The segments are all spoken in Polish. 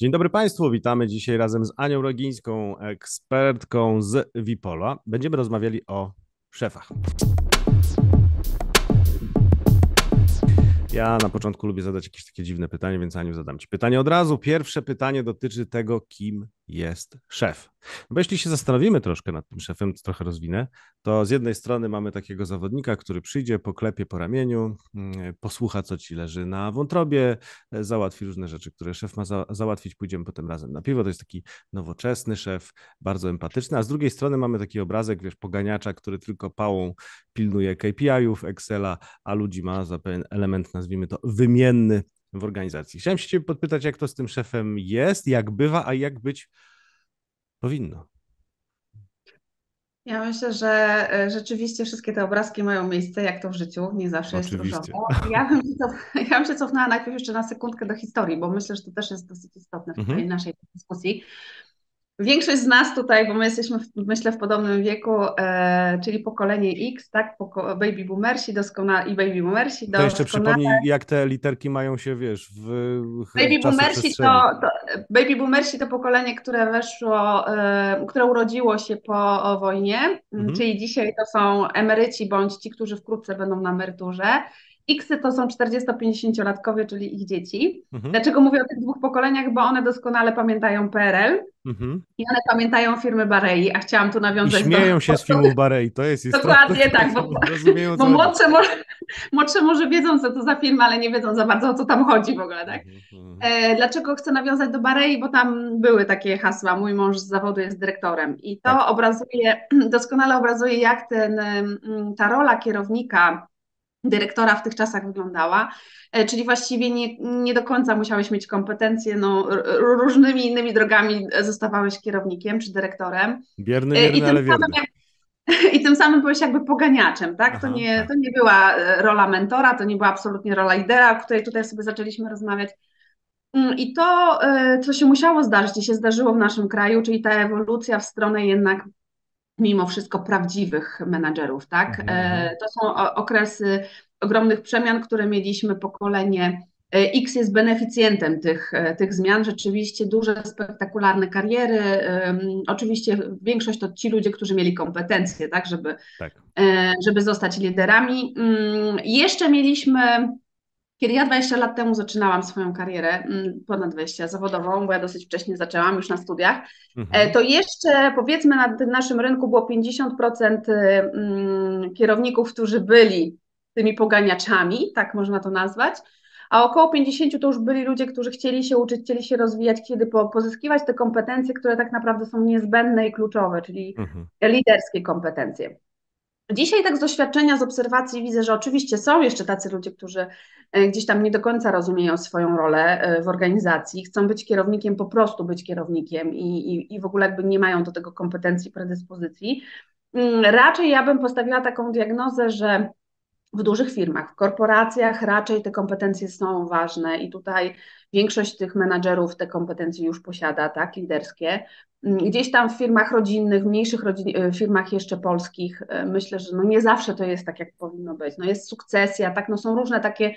Dzień dobry Państwu, witamy dzisiaj razem z Anią Rogińską, ekspertką z Wipola. Będziemy rozmawiali o szefach. Ja na początku lubię zadać jakieś takie dziwne pytanie, więc Aniu zadam Ci pytanie od razu. Pierwsze pytanie dotyczy tego, kim jest szef. Bo jeśli się zastanowimy troszkę nad tym szefem, trochę rozwinę, to z jednej strony mamy takiego zawodnika, który przyjdzie, poklepie po ramieniu, mm, posłucha, co ci leży na wątrobie, załatwi różne rzeczy, które szef ma za załatwić, pójdziemy potem razem na piwo. To jest taki nowoczesny szef, bardzo empatyczny, a z drugiej strony mamy taki obrazek, wiesz, poganiacza, który tylko pałą pilnuje KPI-ów, Excela, a ludzi ma za pewien element, nazwijmy to, wymienny w organizacji. Chciałem się ciebie podpytać, jak to z tym szefem jest, jak bywa, a jak być powinno. Ja myślę, że e, rzeczywiście wszystkie te obrazki mają miejsce, jak to w życiu, nie zawsze Oczywiście. jest różowo. Ja bym, się ja bym się cofnęła najpierw jeszcze na sekundkę do historii, bo myślę, że to też jest dosyć istotne w mhm. tej naszej dyskusji. Większość z nas tutaj, bo my jesteśmy, myślę, w podobnym wieku, e, czyli pokolenie X, tak? Poko baby boomersi doskonale i baby boomersi doskonale. To jeszcze przypomnij, jak te literki mają się, wiesz, w, w baby boomersi to, to, baby boomersi to pokolenie, które weszło, e, które urodziło się po wojnie, mhm. czyli dzisiaj to są emeryci bądź ci, którzy wkrótce będą na emeryturze. Xy to są 40-50-latkowie, czyli ich dzieci. Mhm. Dlaczego mówię o tych dwóch pokoleniach? Bo one doskonale pamiętają PRL mhm. i one pamiętają firmy Barei, a chciałam tu nawiązać I śmieją do... się z filmów Barei, to jest Dokładnie tak, bo, bo młodsze, może, młodsze może wiedzą, co to za firma, ale nie wiedzą za bardzo, o co tam chodzi w ogóle, tak? Mhm. E, dlaczego chcę nawiązać do Barei? Bo tam były takie hasła, mój mąż z zawodu jest dyrektorem i to tak. obrazuje, doskonale obrazuje, jak ten, ta rola kierownika dyrektora w tych czasach wyglądała, e, czyli właściwie nie, nie do końca musiałeś mieć kompetencje, no, różnymi innymi drogami zostawałeś kierownikiem czy dyrektorem. Bierny, bierny I ale wierny. Jak, I tym samym byłeś jakby poganiaczem, tak? Aha, to, nie, tak. to nie była e, rola mentora, to nie była absolutnie rola lidera, o której tutaj sobie zaczęliśmy rozmawiać. Mm, I to, e, co się musiało zdarzyć i się zdarzyło w naszym kraju, czyli ta ewolucja w stronę jednak mimo wszystko prawdziwych menadżerów, tak? Mhm. E, to są okresy ogromnych przemian, które mieliśmy pokolenie e, X jest beneficjentem tych, e, tych zmian. Rzeczywiście duże, spektakularne kariery. Oczywiście większość to ci ludzie, którzy mieli kompetencje, tak, żeby, tak. żeby zostać liderami. Mm, jeszcze mieliśmy kiedy ja 20 lat temu zaczynałam swoją karierę, mm, ponad 20 zawodową, bo ja dosyć wcześnie zaczęłam już na studiach, mhm. E, to jeszcze powiedzmy na tym naszym rynku było 50% mm, kierowników, którzy byli tymi poganiaczami, tak można to nazwać, a około 50 to już byli ludzie, którzy chcieli się uczyć, chcieli się rozwijać, kiedy pozyskiwać te kompetencje, które tak naprawdę są niezbędne i kluczowe, czyli mhm. liderskie kompetencje. Dzisiaj tak z doświadczenia, z obserwacji widzę, że oczywiście są jeszcze tacy ludzie, którzy e, gdzieś tam nie do końca rozumieją swoją rolę e, w organizacji, chcą być kierownikiem, po prostu być kierownikiem i, i, i w ogóle jakby nie mają do tego kompetencji, predyspozycji. Mm, raczej ja bym postawiła taką diagnozę, że w dużych firmach, w korporacjach raczej te kompetencje są ważne i tutaj większość tych menadżerów te kompetencje już posiada, tak, liderskie. Mm, gdzieś tam w firmach rodzinnych, mniejszych rodzin, e, firmach jeszcze polskich, e, myślę, że no nie zawsze to jest tak, jak powinno być. No jest sukcesja, tak, no są różne takie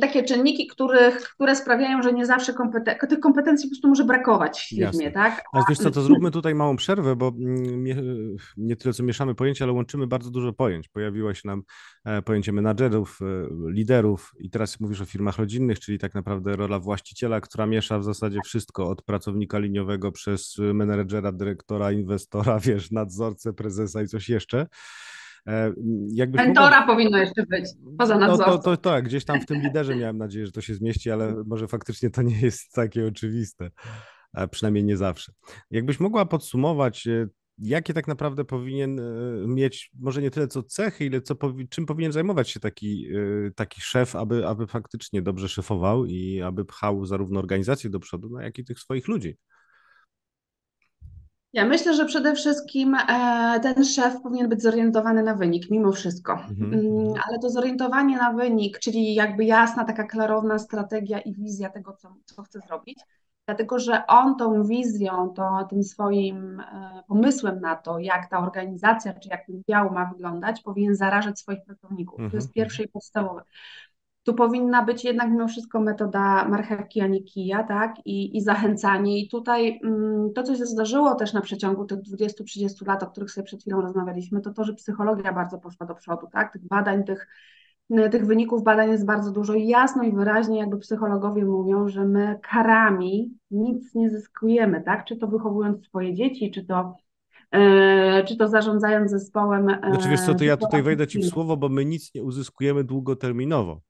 takie czynniki, których, które sprawiają, że nie zawsze kompeten tych kompetencji po prostu może brakować w firmie, Jasne. tak? A wiesz co, to zróbmy tutaj małą przerwę, bo mm, nie, nie tyle co mieszamy pojęcia, ale łączymy bardzo dużo pojęć. Pojawiło się nam e, pojęcie menadżerów, e, liderów i teraz mówisz o firmach rodzinnych, czyli tak naprawdę rola właściciela, która miesza w zasadzie wszystko od pracownika liniowego przez menedżera, dyrektora, inwestora, wiesz, nadzorcę, prezesa i coś jeszcze. E, jakbyś Mentora powinno jeszcze być, poza nadzorcą. No to, to, to tak, gdzieś tam w tym liderze miałem nadzieję, że to się zmieści, ale może faktycznie to nie jest takie oczywiste, przynajmniej nie zawsze. Jakbyś mogła podsumować, e, jakie tak naprawdę powinien e, mieć, może nie tyle co cechy, ile co, czym powinien zajmować się taki, taki szef, aby, aby faktycznie dobrze szefował i aby pchał zarówno organizację do przodu, no, jak i tych swoich ludzi. Ja myślę, że przede wszystkim e, ten szef powinien być zorientowany na wynik, mimo wszystko. Mhm. Mm, ale to zorientowanie na wynik, czyli jakby jasna, taka klarowna strategia i wizja tego, co, co chce zrobić, dlatego że on tą wizją, to, tym swoim e, pomysłem na to, jak ta organizacja, czy jak ten dział ma wyglądać, powinien zarażać swoich pracowników. To jest mhm. pierwsze i podstawowe. Tu powinna być jednak mimo wszystko metoda marchewki, a nie kija, tak? I, i zachęcanie. I tutaj mm, to, co się zdarzyło też na przeciągu tych 20-30 lat, o których sobie przed chwilą rozmawialiśmy, to to, że psychologia bardzo poszła do przodu, tak? Tych badań, tych, tych wyników badań jest bardzo dużo i jasno i wyraźnie jakby psychologowie mówią, że my karami nic nie zyskujemy, tak? Czy to wychowując swoje dzieci, czy to czy to zarządzając zespołem. E, znaczy wiesz co, to ja tutaj wejdę Ci w słowo, bo my nic nie uzyskujemy długoterminowo.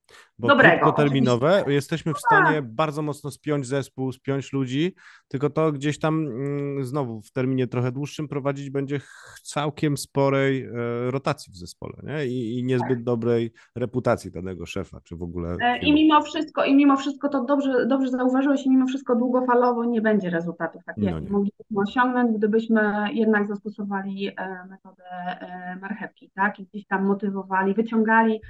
Bo Dobrego, krótkoterminowe oczywiście. jesteśmy w stanie tak. bardzo mocno spiąć zespół, spiąć ludzi, tylko to gdzieś tam mm, znowu w terminie trochę dłuższym prowadzić będzie całkiem sporej e, rotacji w zespole nie? I, i niezbyt tak. dobrej reputacji danego szefa, czy w ogóle. I mimo wszystko, i mimo wszystko to dobrze, dobrze zauważyłeś, i mimo wszystko długofalowo nie będzie rezultatów takich, no jak moglibyśmy osiągnąć, gdybyśmy jednak zastosowali metodę marchewki, tak? I gdzieś tam motywowali, wyciągali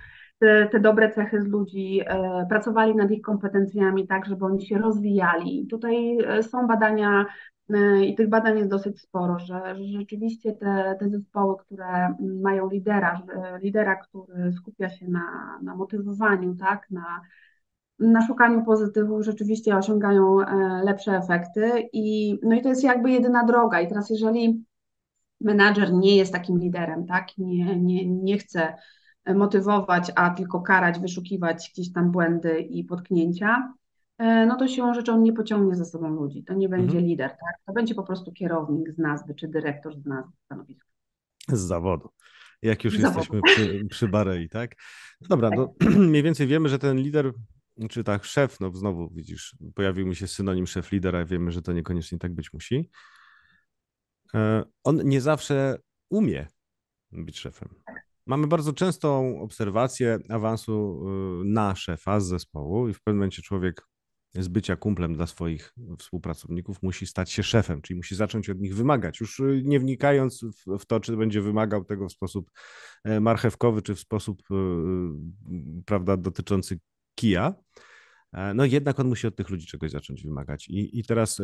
te, dobre cechy z ludzi, e, pracowali nad ich kompetencjami tak, żeby oni się rozwijali. Tutaj e, są badania e, i tych badań jest dosyć sporo, że, że rzeczywiście te, te zespoły, które mają lidera, lidera, który skupia się na, na motywowaniu, tak, na, na szukaniu pozytywów, rzeczywiście osiągają lepsze efekty i, no i to jest jakby jedyna droga. I teraz jeżeli menadżer nie jest takim liderem, tak, nie, nie, nie chce motywować, a tylko karać, wyszukiwać gdzieś tam błędy i potknięcia, e, no to siłą rzeczą nie pociągnie za sobą ludzi. To nie będzie mhm. lider, tak? To będzie po prostu kierownik z nazwy, czy dyrektor z nazwy stanowiska. Z zawodu. Jak już z jesteśmy przy, przy Barei, tak? No dobra, tak. No, mniej więcej wiemy, że ten lider, czy tak szef, no znowu widzisz, pojawił mi się synonim szef lidera, wiemy, że to niekoniecznie tak być musi. E, on nie zawsze umie być szefem. Tak. Mamy bardzo częstą obserwację awansu y, na szefa z zespołu i w pewnym momencie człowiek z bycia kumplem dla swoich współpracowników musi stać się szefem, czyli musi zacząć od nich wymagać, już y, nie wnikając w to, czy będzie wymagał tego w sposób e, marchewkowy, czy w sposób, y, prawda, dotyczący kija. E, no jednak on musi od tych ludzi czegoś zacząć wymagać. I, i teraz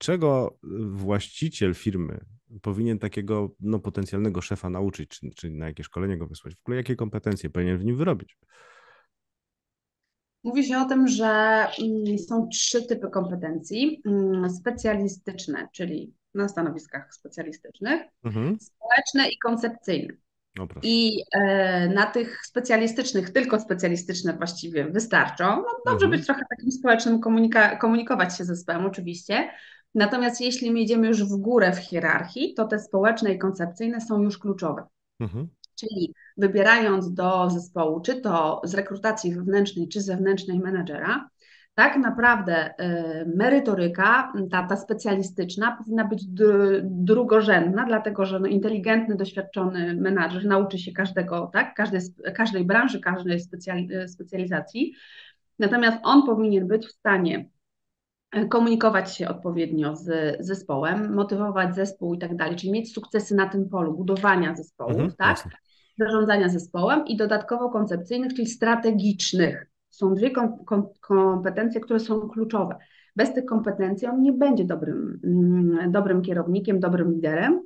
czego właściciel firmy powinien takiego no, potencjalnego szefa nauczyć, czy, czy na jakie szkolenie go wysłać? W ogóle jakie kompetencje powinien w nim wyrobić? Mówi się o tym, że mm, są trzy typy kompetencji. Mm, specjalistyczne, czyli na stanowiskach specjalistycznych, mhm. społeczne i koncepcyjne. No I e, na tych specjalistycznych, tylko specjalistyczne właściwie wystarczą. No, dobrze mhm. być trochę takim społecznym, komunika- komunikować się ze zespołem oczywiście, Natomiast jeśli my idziemy już w górę w hierarchii, to te społeczne i koncepcyjne są już kluczowe. Mhm. Czyli wybierając do zespołu, czy to z rekrutacji wewnętrznej, czy zewnętrznej menedżera, tak naprawdę y, merytoryka, ta, ta specjalistyczna powinna być drugorzędna, dlatego że no, inteligentny, doświadczony menadżer nauczy się każdego, tak, każdej, każdej branży, każdej specjalizacji, natomiast on powinien być w stanie komunikować się odpowiednio z zespołem, motywować zespół i tak dalej, czyli mieć sukcesy na tym polu budowania zespołów, mhm, tak? Jasne. Zarządzania zespołem i dodatkowo koncepcyjnych, czyli strategicznych. Są dwie kom kom kompetencje, które są kluczowe. Bez tych kompetencji on nie będzie dobrym, mm, dobrym kierownikiem, dobrym liderem.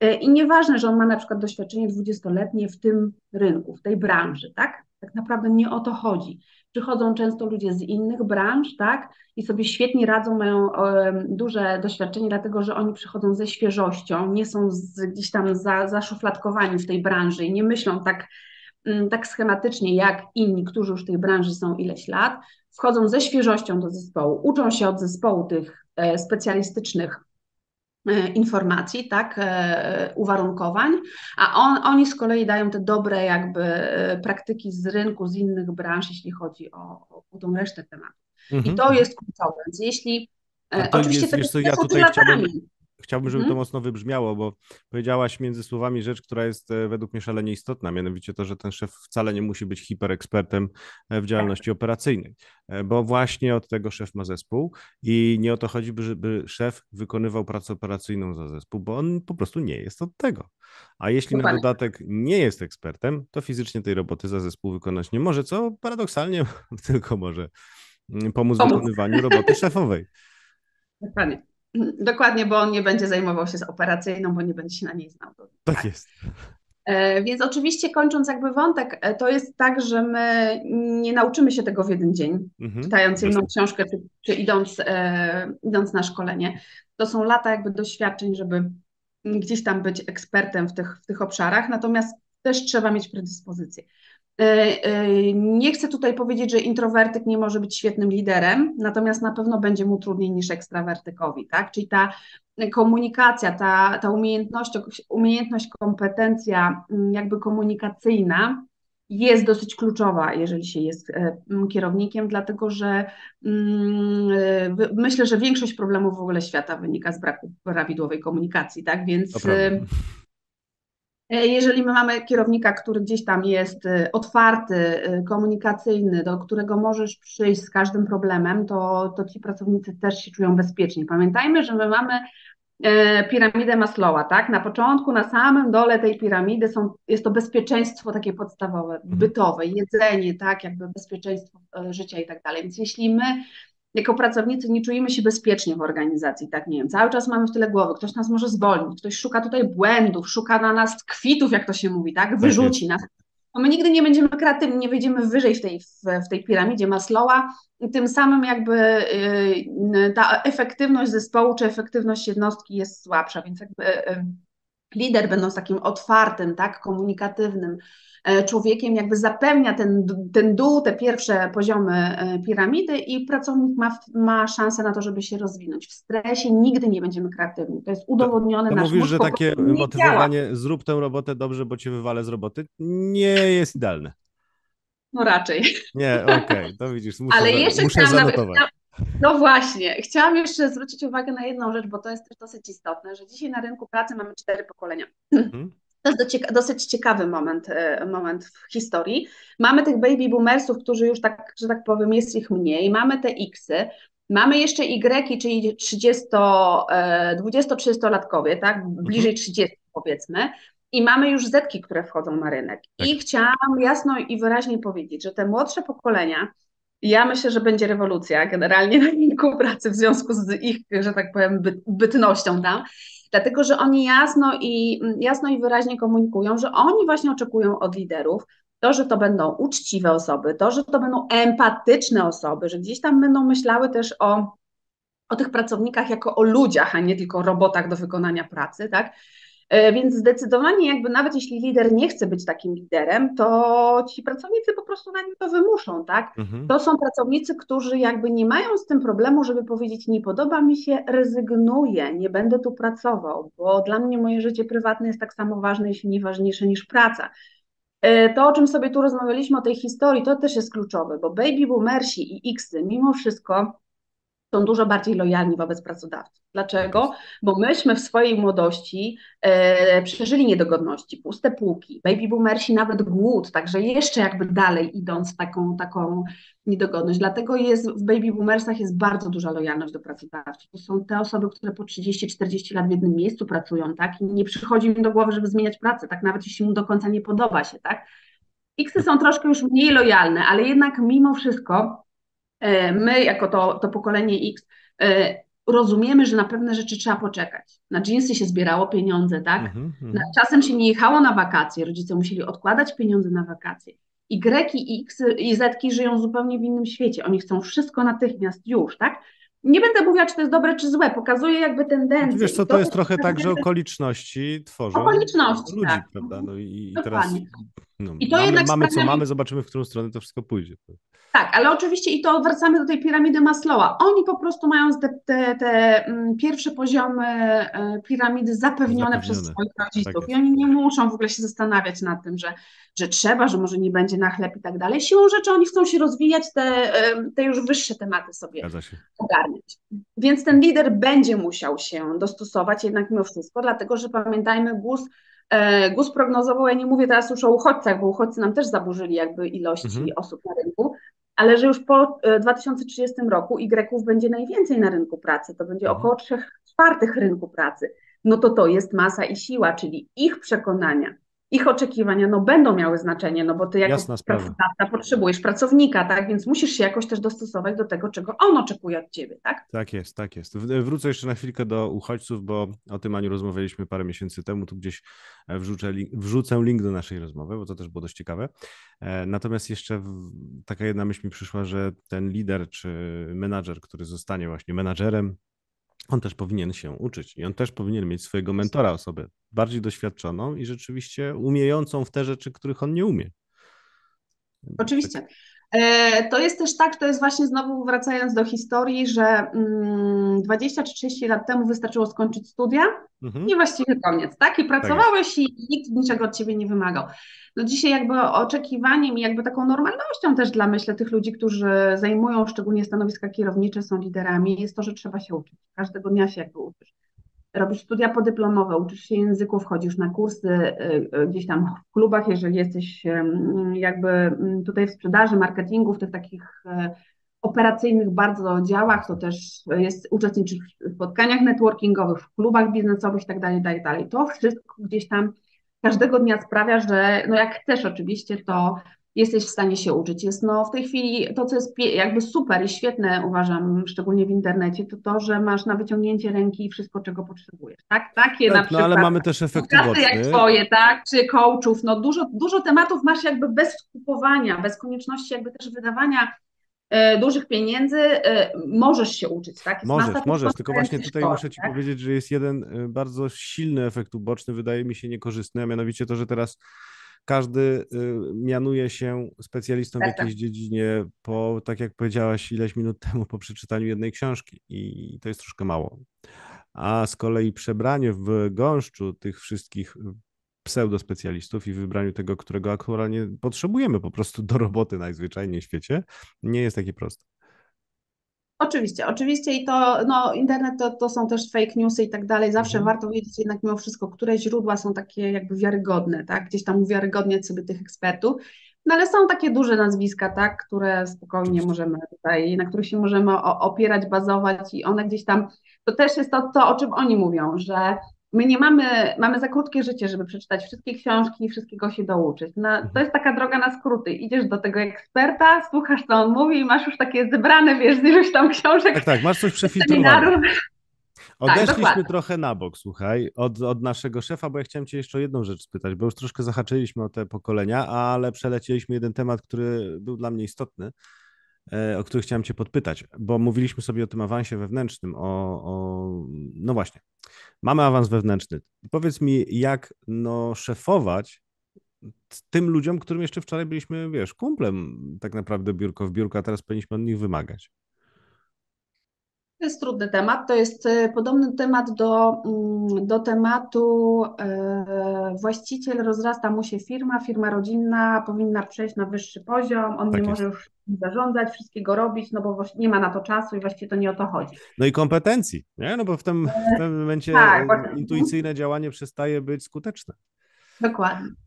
E, I nieważne, że on ma na przykład doświadczenie dwudziestoletnie w tym rynku, w tej branży, tak? Tak naprawdę nie o to chodzi. Przychodzą często ludzie z innych branż, tak? I sobie świetnie radzą, mają duże doświadczenie, dlatego że oni przychodzą ze świeżością, nie są z, gdzieś tam za, zaszufladkowani w tej branży i nie myślą tak, mm, tak schematycznie jak inni, którzy już w tej branży są ileś lat. Wchodzą ze świeżością do zespołu, uczą się od zespołu tych e, specjalistycznych informacji, tak, e, uwarunkowań, a on, oni z kolei dają te dobre jakby e, praktyki z rynku, z innych branż, jeśli chodzi o, o tą resztę tematów. Mhm. I to jest kluczowe. Więc jeśli oczywiście jest, wiesz co, ja tutaj chciałbym, Chciałbym, żeby mhm. to mocno wybrzmiało, bo powiedziałaś między słowami rzecz, która jest e, według mnie szalenie istotna, mianowicie to, że ten szef wcale nie musi być hiperekspertem e, w działalności operacyjnej, e, bo właśnie od tego szef ma zespół i nie o to chodzi, żeby szef wykonywał pracę operacyjną za zespół, bo on po prostu nie jest od tego. A jeśli Dokładnie. na dodatek nie jest ekspertem, to fizycznie tej roboty za zespół wykonać nie może, co paradoksalnie tylko może mm, pomóc w wykonywaniu roboty szefowej. Dokładnie. Dokładnie, bo on nie będzie zajmował się z operacyjną, bo nie będzie się na niej znał. Tak jest. E, więc oczywiście kończąc jakby wątek, e, to jest tak, że my nie nauczymy się tego w jeden dzień, mhm. czytając jedną książkę czy, czy idąc, e, idąc na szkolenie. To są lata jakby doświadczeń, żeby gdzieś tam być ekspertem w tych, w tych obszarach, natomiast też trzeba mieć predyspozycję. E, e, nie chcę tutaj powiedzieć, że introwertyk nie może być świetnym liderem, natomiast na pewno będzie mu trudniej niż ekstrawertykowi, tak? Czyli ta komunikacja, ta, ta umiejętność, umiejętność, kompetencja mm, jakby komunikacyjna jest dosyć kluczowa, jeżeli się jest e, kierownikiem, dlatego że mm, myślę, że większość problemów w ogóle świata wynika z braku prawidłowej komunikacji, tak? Więc jeżeli my mamy kierownika, który gdzieś tam jest e, otwarty, e, komunikacyjny, do którego możesz przyjść z każdym problemem, to, to ci pracownicy też się czują bezpiecznie. Pamiętajmy, że my mamy piramidę Maslowa, tak? Na początku, na samym dole tej piramidy są, jest to bezpieczeństwo takie podstawowe, mhm. bytowe, jedzenie, tak? Jakby bezpieczeństwo życia i tak dalej. Więc jeśli my jako pracownicy nie czujemy się bezpiecznie w organizacji, tak nie wiem, cały czas mamy w tyle głowy, ktoś nas może zwolnić, ktoś szuka tutaj błędów, szuka na nas kwitów, jak to się mówi, tak, tak wyrzuci nas. No my nigdy nie będziemy kreatywni, nie wejdziemy wyżej w tej, w, tej piramidzie Maslowa. I tym samym jakby yy, ta efektywność zespołu czy efektywność jednostki jest słabsza, więc jakby yy, lider będąc takim otwartym, tak, komunikatywnym, E, człowiekiem jakby zapewnia ten, ten dół, te pierwsze poziomy e, piramidy i pracownik ma, ma szansę na to, żeby się rozwinąć. W stresie nigdy nie będziemy kreatywni. To jest udowodnione to, to mówisz, że takie motywowanie, działa. zrób tę robotę dobrze, bo cię wywalę z roboty, nie jest idealne. No raczej. Nie, okej, okay, to widzisz, muszę, Ale jeszcze muszę zanotować. Nawet, no właśnie, chciałam jeszcze zwrócić uwagę na jedną rzecz, bo to jest też dosyć istotne, że dzisiaj na rynku pracy mamy cztery pokolenia. Mhm. To jest dosyć ciekawy moment, e, moment w historii. Mamy tych baby boomersów, którzy już tak, że tak powiem, jest ich mniej. Mamy te Xy, mamy jeszcze Y, czyli 30, 20-30-latkowie, tak? Bliżej 30 mhm. powiedzmy. I mamy już Zetki, które wchodzą na rynek. Tak. I chciałam jasno i wyraźnie powiedzieć, że te młodsze pokolenia, ja myślę, że będzie rewolucja generalnie na rynku pracy w związku z ich, że tak powiem, bytnością tam dlatego że oni jasno i, jasno i wyraźnie komunikują, że oni właśnie oczekują od liderów to, że to będą uczciwe osoby, to, że to będą empatyczne osoby, że gdzieś tam będą myślały też o, o tych pracownikach jako o ludziach, a nie tylko robotach do wykonania pracy, tak? E, więc zdecydowanie jakby nawet jeśli lider nie chce być takim liderem, to ci pracownicy po prostu na nim to wymuszą, tak? Mhm. To są pracownicy, którzy jakby nie mają z tym problemu, żeby powiedzieć nie podoba mi się, rezygnuję, nie będę tu pracował, bo dla mnie moje życie prywatne jest tak samo ważne, jeśli nie ważniejsze niż praca. E, to, o czym sobie tu rozmawialiśmy, o tej historii, to też jest kluczowe, bo baby boomersi i Xy mimo wszystko są dużo bardziej lojalni wobec pracodawców. Dlaczego? Bo myśmy w swojej młodości e, przeżyli niedogodności, puste półki, baby boomersi nawet głód, także jeszcze jakby dalej idąc taką, taką niedogodność. Dlatego jest w baby boomersach jest bardzo duża lojalność do pracodawców. To są te osoby, które po 30-40 lat w jednym miejscu pracują, tak? I nie przychodzi im do głowy, żeby zmieniać pracę, tak? Nawet jeśli mu do końca nie podoba się, tak? Xy są troszkę już mniej lojalne, ale jednak mimo wszystko my, jako to, to pokolenie X, e, rozumiemy, że na pewne rzeczy trzeba poczekać. Na dżinsy się zbierało pieniądze, tak? Mm -hmm. Czasem się nie jechało na wakacje, rodzice musieli odkładać pieniądze na wakacje. I Greki, X i Zetki żyją zupełnie w innym świecie. Oni chcą wszystko natychmiast już, tak? Nie będę mówiła, czy to jest dobre, czy złe. Pokazuje jakby tendencję. Wiesz co, to, to jest trochę tak, że okoliczności tworzą okoliczności, ludzi, tak. prawda? No i, i teraz no, I to mamy, jednak mamy co mamy, zobaczymy, w którą stronę to wszystko pójdzie. Tak, ale oczywiście i to wracamy do tej piramidy Maslowa. Oni po prostu mają te, te, te mm, pierwsze poziomy e, piramidy zapewnione, zapewnione. przez swoich rodziców tak i oni nie muszą w ogóle się zastanawiać nad tym, że, że trzeba, że może nie będzie na chleb i tak dalej. Siłą rzeczy oni chcą się rozwijać, te, te już wyższe tematy sobie ogarniać. Więc ten lider będzie musiał się dostosować jednak mimo wszystko, dlatego że pamiętajmy, GUS E, GUS prognozował, ja nie mówię teraz już o uchodźcach, bo uchodźcy nam też zaburzyli jakby ilości mhm. osób na rynku, ale że już po 2030 e, roku Y będzie najwięcej na rynku pracy, to będzie mhm. około 3 czwartych rynku pracy. No to to jest masa i siła, czyli ich przekonania, ich oczekiwania no, będą miały znaczenie, no bo ty jako pracodawca potrzebujesz pracownika, tak? Więc musisz się jakoś też dostosować do tego, czego on oczekuje od ciebie, tak? Tak jest, tak jest. Wrócę jeszcze na chwilkę do uchodźców, bo o tym Aniu rozmawialiśmy parę miesięcy temu. Tu gdzieś e, wrzucę link, wrzucę link do naszej rozmowy, bo to też było dość ciekawe. E, natomiast jeszcze taka jedna myśl mi przyszła, że ten lider czy menadżer, który zostanie właśnie menadżerem, on też powinien się uczyć i on też powinien mieć swojego mentora, osobę bardziej doświadczoną i rzeczywiście umiejącą w te rzeczy, których on nie umie. Oczywiście. E, to jest też tak, to jest właśnie znowu wracając do historii, że 20 mm, czy 30 lat temu wystarczyło skończyć studia mhm. i właściwie koniec, tak? I tak pracowałeś tak i nikt niczego od ciebie nie wymagał. No dzisiaj jakby oczekiwaniem i jakby taką normalnością też dla myślę tych ludzi, którzy zajmują szczególnie stanowiska kierownicze, są liderami, jest to, że trzeba się uczyć. Każdego dnia się jakby uczysz robisz studia podyplomowe, uczysz się języków, chodzisz na kursy y, y, gdzieś tam w klubach, jeżeli jesteś jakby mm, tutaj w sprzedaży, marketingu, w tych takich e, operacyjnych bardzo działach, to też jest uczestniczysz w spotkaniach networkingowych, w klubach biznesowych i tak dalej, tak. To wszystko gdzieś tam każdego dnia sprawia, że no jak chcesz oczywiście, to jesteś w stanie się uczyć. Jest no w tej chwili to, co jest jakby super i świetne, uważam, szczególnie w internecie, to to, że masz na wyciągnięcie ręki wszystko, czego potrzebujesz, tak? Takie tak, na przykład. No ale mamy też efekty boczne. jak twoje, tak? Czy coachów, no dużo, dużo tematów masz jakby bez skupowania, bez konieczności jakby też wydawania e, dużych pieniędzy, e, możesz się uczyć, tak? Jest możesz, możesz, tylko właśnie tutaj szkoły, muszę Ci tak? powiedzieć, że jest jeden e, bardzo silny efekt uboczny, wydaje mi się niekorzystny, a mianowicie to, że teraz każdy y, mianuje się specjalistą w tak, jakiejś tak. dziedzinie po, tak jak powiedziałaś ileś minut temu, po przeczytaniu jednej książki i to jest troszkę mało. A z kolei przebranie w gąszczu tych wszystkich pseudospecjalistów i wybraniu tego, którego aktualnie potrzebujemy po prostu do roboty najzwyczajniej w świecie, nie jest takie proste. Oczywiście, oczywiście i to, no internet to, to są też fake newsy i tak dalej, zawsze mhm. warto wiedzieć jednak mimo wszystko, które źródła są takie jakby wiarygodne, tak, gdzieś tam uwiarygodniać sobie tych ekspertów, no ale są takie duże nazwiska, tak, które spokojnie możemy tutaj, na których się możemy opierać, bazować i one gdzieś tam, to też jest to, to o czym oni mówią, że my nie mamy, mamy za krótkie życie, żeby przeczytać wszystkie książki i wszystkiego się douczyć. No, to mhm. jest taka droga na skróty. Idziesz do tego eksperta, słuchasz, co on mówi i masz już takie zebrane, wiesz, z iluś tam książek. Tak, tak, masz coś przefiltrowane. Odeszliśmy tak, trochę na bok, słuchaj, od, od naszego szefa, bo ja chciałem Cię jeszcze jedną rzecz spytać, bo już troszkę zahaczyliśmy o te pokolenia, ale przelecieliśmy jeden temat, który był dla mnie istotny, o który chciałem Cię podpytać, bo mówiliśmy sobie o tym awansie wewnętrznym, o, o no właśnie, mamy awans wewnętrzny. Powiedz mi, jak no, szefować tym ludziom, którym jeszcze wczoraj byliśmy, wiesz, kumplem tak naprawdę biurko w biurko, a teraz powinniśmy od nich wymagać. To jest trudny temat. To jest e, podobny temat do, mm, do tematu e, właściciel, rozrasta mu się firma, firma rodzinna powinna przejść na wyższy poziom, on tak nie jest. może już zarządzać, wszystkiego robić, no bo nie ma na to czasu i właściwie to nie o to chodzi. No i kompetencji, nie? No bo w tym, w tym momencie tak, intuicyjne działanie przestaje być skuteczne. Dokładnie.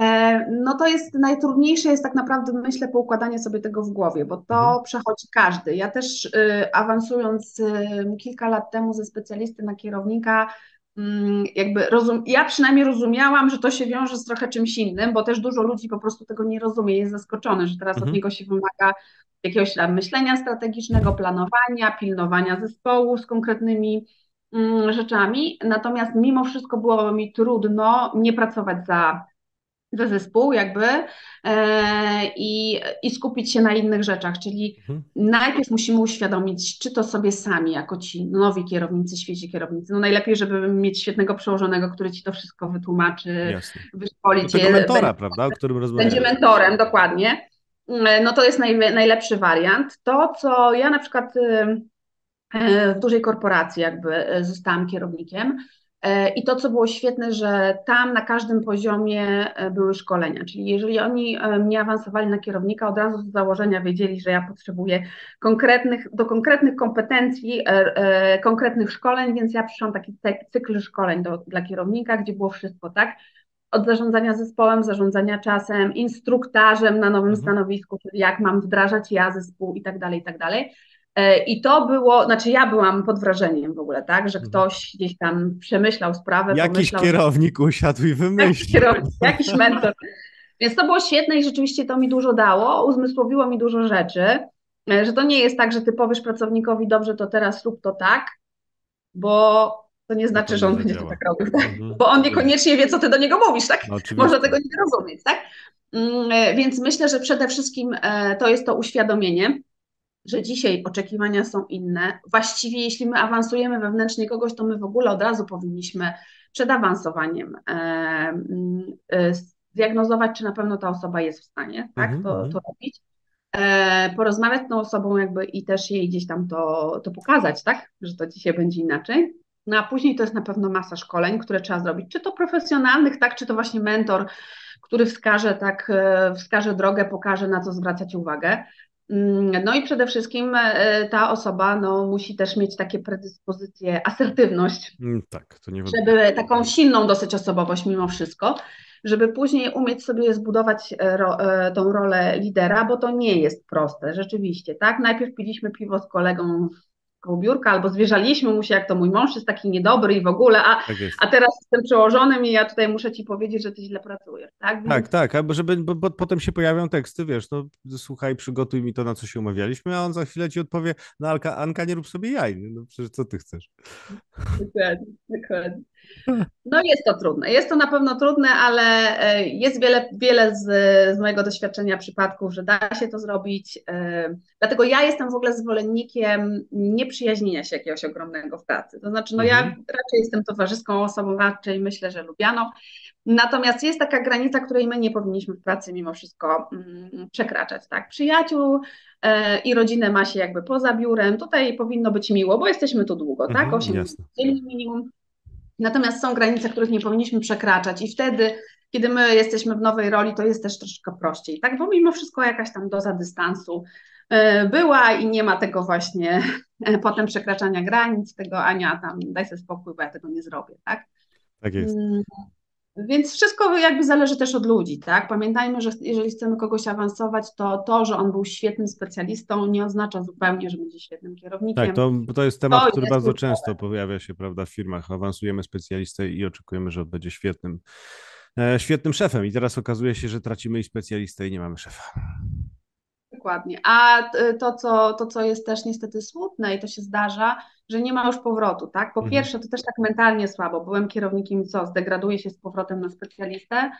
E, no to jest najtrudniejsze jest tak naprawdę, myślę, poukładanie sobie tego w głowie, bo to mhm. przechodzi każdy. Ja też y, awansując y, kilka lat temu ze specjalisty na kierownika, mm, jakby rozum, ja przynajmniej rozumiałam, że to się wiąże z trochę czymś innym, bo też dużo ludzi po prostu tego nie rozumie, jest zaskoczony, że teraz mhm. od niego się wymaga jakiegoś tam myślenia strategicznego, planowania, pilnowania zespołu z konkretnymi mm, rzeczami. Natomiast mimo wszystko było mi trudno nie pracować za za zespół jakby e, i, i skupić się na innych rzeczach, czyli mhm. najpierw musimy uświadomić, czy to sobie sami, jako ci nowi kierownicy, świeci kierownicy, no najlepiej, żeby mieć świetnego przełożonego, który ci to wszystko wytłumaczy, Jasne. wyszkoli cię. mentora, będzie, prawda, o którym rozmawiamy. Będzie mentorem, dokładnie. E, no to jest naj, najlepszy wariant. To, co ja na przykład e, w dużej korporacji jakby zostałam kierownikiem, I to, co było świetne, że tam na każdym poziomie e, były szkolenia, czyli jeżeli oni e, mnie awansowali na kierownika, od razu z założenia wiedzieli, że ja potrzebuję konkretnych, do konkretnych kompetencji, konkretnych szkoleń, więc ja przyszłam taki cykl szkoleń do, dla kierownika, gdzie było wszystko, tak? Od zarządzania zespołem, zarządzania czasem, instruktarzem na nowym mhm. stanowisku, czyli jak mam wdrażać ja zespół i tak dalej, i tak dalej. E, I to było, znaczy ja byłam pod wrażeniem w ogóle, tak, że Mhm. ktoś gdzieś tam przemyślał sprawę. Jakiś pomyślał, kierownik usiadł i jakiś, wymyślił. kierownik, jakiś mentor. Więc to było świetne i rzeczywiście to mi dużo dało, uzmysłowiło mi dużo rzeczy, e, że to nie jest tak, że ty powiesz pracownikowi, dobrze, to teraz rób to tak, bo to nie znaczy, to że on będzie to tak robił, tak? Mhm. bo on niekoniecznie wie, co ty do niego mówisz, tak? No. Można tego nie rozumieć, tak? Mm, e, Więc myślę, że przede wszystkim to jest to uświadomienie, że dzisiaj oczekiwania są inne. Właściwie, jeśli my awansujemy wewnętrznie kogoś, to my w ogóle od razu powinniśmy przed awansowaniem e, e, zdiagnozować, czy na pewno ta osoba jest w stanie tak, Mhm, to, mhm. to robić. E, porozmawiać z tą osobą jakby i też jej gdzieś tam to, to pokazać, tak, że to dzisiaj będzie inaczej. No a później to jest na pewno masa szkoleń, które trzeba zrobić, czy to profesjonalnych, tak, czy to właśnie mentor, który wskaże tak, e, wskaże drogę, pokaże na co zwracać uwagę. Mm, No i przede wszystkim e, ta osoba no, musi też mieć takie predyspozycje, asertywność, Mm, Tak, to nie żeby taką silną dosyć osobowość mimo wszystko, żeby później umieć sobie zbudować e, ro, e, tą rolę lidera, bo to nie jest proste, rzeczywiście, tak? Najpierw piliśmy piwo z kolegą koło biurka albo zwierzaliśmy mu się, jak to mój mąż jest taki niedobry i w ogóle, a, Tak a teraz jestem przełożonym i ja tutaj muszę ci powiedzieć, że ty źle pracujesz, tak? Tak, tak, albo żeby, bo, bo potem się pojawią teksty, wiesz, no słuchaj, przygotuj mi to, na co się umawialiśmy, a on za chwilę ci odpowie, no Anka, Anka nie rób sobie jaj, no przecież co ty chcesz? Dokładnie, dokładnie. No jest to trudne, jest to na pewno trudne, ale e, jest wiele, wiele z, z mojego doświadczenia przypadków, że da się to zrobić. e, Dlatego ja jestem w ogóle zwolennikiem nieprzyjaźnienia się jakiegoś ogromnego w pracy. To znaczy, no ja Mhm. raczej jestem towarzyską osobą, raczej myślę, że lubianą. Natomiast jest taka granica, której my nie powinniśmy w pracy mimo wszystko mm, przekraczać, tak? Przyjaciół e, i rodzinę ma się jakby poza biurem. Tutaj powinno być miło, bo jesteśmy tu długo, tak? Mhm, 8 jasne. dziennie minimum. Natomiast są granice, których nie powinniśmy przekraczać i wtedy, kiedy my jesteśmy w nowej roli, to jest też troszkę prościej, tak? Bo mimo wszystko jakaś tam doza dystansu e, była i nie ma tego właśnie e, potem przekraczania granic, tego Ania tam daj sobie spokój, bo ja tego nie zrobię, tak? Tak jest. Więc wszystko jakby zależy też od ludzi, tak? Pamiętajmy, że jeżeli chcemy kogoś awansować, to to, że on był świetnym specjalistą, nie oznacza zupełnie, że będzie świetnym kierownikiem. Tak, to, to jest temat, To który jest bardzo kluczowe. często pojawia się, prawda, w firmach. Awansujemy specjalistę i oczekujemy, że on będzie świetnym, e, świetnym szefem. I teraz okazuje się, że tracimy i specjalistę i nie mamy szefa. Dokładnie. A y, to co, to, co jest też niestety smutne i to się zdarza, że nie ma już powrotu, tak? Po Mhm. pierwsze, to też tak mentalnie słabo. Byłem kierownikiem co, zdegraduję się z powrotem na specjalistę.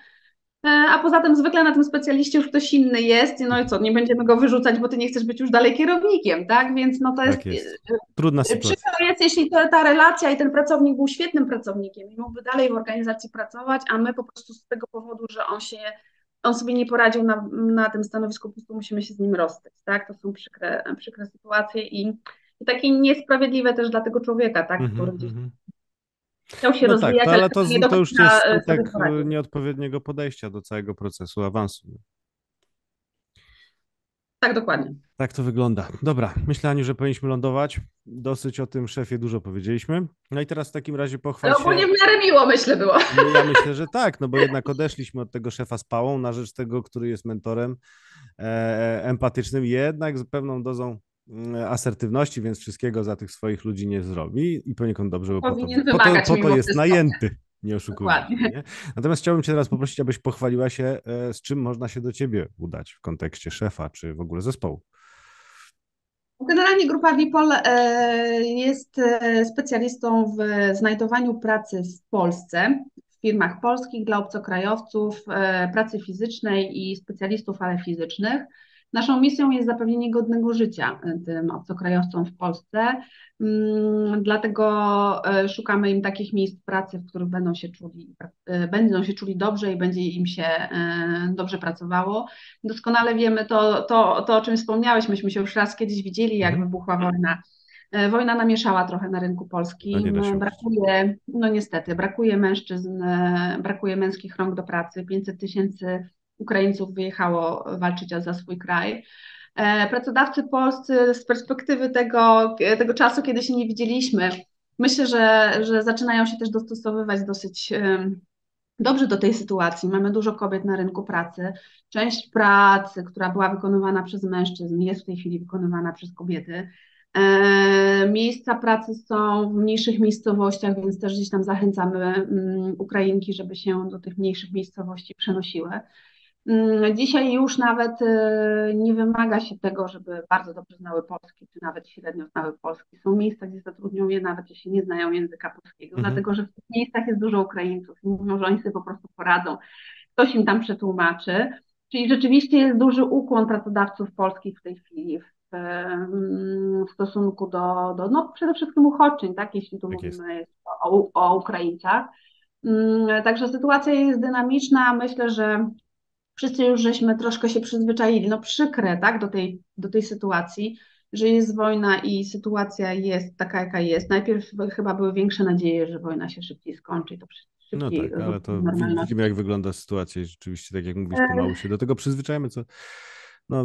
E, A poza tym zwykle na tym specjaliście już ktoś inny jest, no i co, nie będziemy go wyrzucać, bo ty nie chcesz być już dalej kierownikiem, tak? Więc no to jest, Tak jest. Trudna sytuacja. Przykro jest, jeśli ta, ta relacja i ten pracownik był świetnym pracownikiem i mógłby dalej w organizacji pracować, a my po prostu z tego powodu, że on się, on sobie nie poradził na, na tym stanowisku, po prostu musimy się z nim rozstać, tak? To są przykre, przykre sytuacje i, i takie niesprawiedliwe też dla tego człowieka, tak? Mhm, Który gdzieś mhm. chciał się No tak, rozwijać, to, ale to, do to już jest e, poradził. nieodpowiedniego podejścia do całego procesu awansu. Tak, dokładnie. Tak to wygląda. Dobra, myślę, Aniu, że powinniśmy lądować. Dosyć o tym szefie dużo powiedzieliśmy. No i teraz w takim razie pochwal Ale się. ogólnie w miarę miło, myślę, było. No ja myślę, że tak, no bo jednak odeszliśmy od tego szefa z pałą na rzecz tego, który jest mentorem e, empatycznym, jednak z pewną dozą mm, asertywności, więc wszystkiego za tych swoich ludzi nie zrobi i poniekąd dobrze, bo po to, Powinien po to, po to jest najęty. Nie oszukujmy. Nie? Natomiast chciałbym Cię teraz poprosić, abyś pochwaliła się, e, z czym można się do Ciebie udać w kontekście szefa, czy w ogóle zespołu. Generalnie grupa Wipol e, jest e, specjalistą w znajdowaniu pracy w Polsce, w firmach polskich dla obcokrajowców, pracy fizycznej i specjalistów, ale fizycznych. Naszą misją jest zapewnienie godnego życia e, tym obcokrajowcom w Polsce. Mm, Dlatego e, szukamy im takich miejsc pracy, w których będą się czuli, e, będą się czuli dobrze i będzie im się dobrze pracowało. Doskonale wiemy to, to, to, o czym wspomniałeś, myśmy się już raz kiedyś widzieli, jak Mhm. wybuchła wojna. Wojna namieszała trochę na rynku polskim. się Brakuje, no niestety, brakuje mężczyzn, brakuje męskich rąk do pracy. 500 tysięcy Ukraińców wyjechało walczyć za swój kraj. E, Pracodawcy polscy z perspektywy tego, tego czasu, kiedy się nie widzieliśmy, myślę, że, że zaczynają się też dostosowywać dosyć dobrze do tej sytuacji. Mamy dużo kobiet na rynku pracy. Część pracy, która była wykonywana przez mężczyzn, jest w tej chwili wykonywana przez kobiety. Miejsca pracy są w mniejszych miejscowościach, więc też gdzieś tam zachęcamy mm, Ukrainki, żeby się do tych mniejszych miejscowości przenosiły. Mm, dzisiaj już nawet y, nie wymaga się tego, żeby bardzo dobrze znały polski, czy nawet średnio znały polski. Są miejsca, gdzie zatrudnią je nawet jeśli nie znają języka polskiego, mhm. dlatego że w tych miejscach jest dużo Ukraińców i mówią, że oni sobie po prostu poradzą. Ktoś im tam przetłumaczy. Czyli rzeczywiście jest duży ukłon pracodawców polskich w tej chwili w, w stosunku do, do no przede wszystkim uchodźczyń, tak, jeśli tu tak mówimy jest. O, o Ukraińcach. Mm, także sytuacja jest dynamiczna. Myślę, że wszyscy już żeśmy troszkę się przyzwyczaili, no przykre, tak, do tej, do tej sytuacji, że jest wojna i sytuacja jest taka, jaka jest. Najpierw chyba były większe nadzieje, że wojna się szybciej skończy i to szybciej. No tak, ale to widzimy, jak wygląda sytuacja i rzeczywiście, tak jak mówisz, pomału się do tego przyzwyczajamy, co no...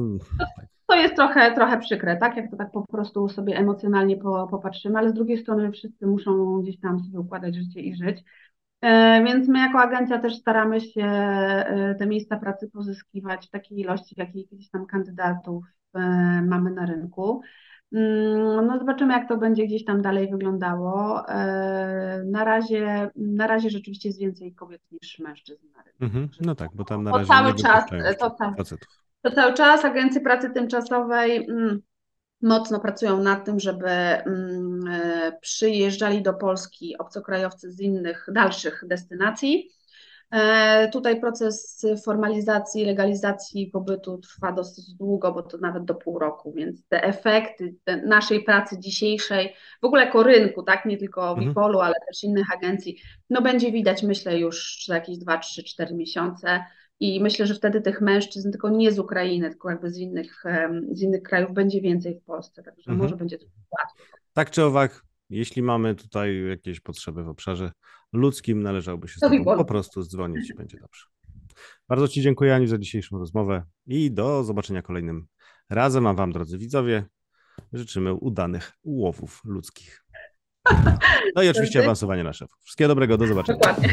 To jest trochę, trochę przykre, tak? Jak to tak po prostu sobie emocjonalnie popatrzymy, ale z drugiej strony wszyscy muszą gdzieś tam sobie układać życie i żyć. E, więc my jako agencja też staramy się e, te miejsca pracy pozyskiwać w takiej ilości, w jakiej gdzieś tam kandydatów e, mamy na rynku. Mm, no zobaczymy, jak to będzie gdzieś tam dalej wyglądało. Na razie, na razie rzeczywiście jest więcej kobiet niż mężczyzn na rynku. Mhm, no tak, bo tam na razie to cały czas, to, to, cały czas agencje pracy tymczasowej mm, mocno pracują nad tym, żeby mm, e, przyjeżdżali do Polski obcokrajowcy z innych dalszych destynacji. E, tutaj proces formalizacji, legalizacji pobytu trwa dosyć długo, bo to nawet do pół roku, więc te efekty te naszej pracy dzisiejszej, w ogóle jako rynku, tak, nie tylko mhm. Wipolu, ale też innych agencji, no będzie widać myślę już za jakieś 2, 3, 4 miesiące. I myślę, że wtedy tych mężczyzn, tylko nie z Ukrainy, tylko jakby z innych, z innych krajów, będzie więcej w Polsce. Także mhm. może będzie to łatwiej. Tak czy owak, jeśli mamy tutaj jakieś potrzeby w obszarze ludzkim, należałoby się po prostu dzwonić i będzie dobrze. Bardzo Ci dziękuję, Ani, za dzisiejszą rozmowę i do zobaczenia kolejnym razem. A Wam, drodzy widzowie, życzymy udanych łowów ludzkich. No i oczywiście awansowania na szefów. Wszystkiego dobrego, do zobaczenia. Dokładnie.